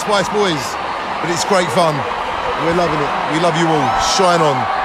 Spice Boys, but it's great fun. We're loving it. We love you all. Shine on.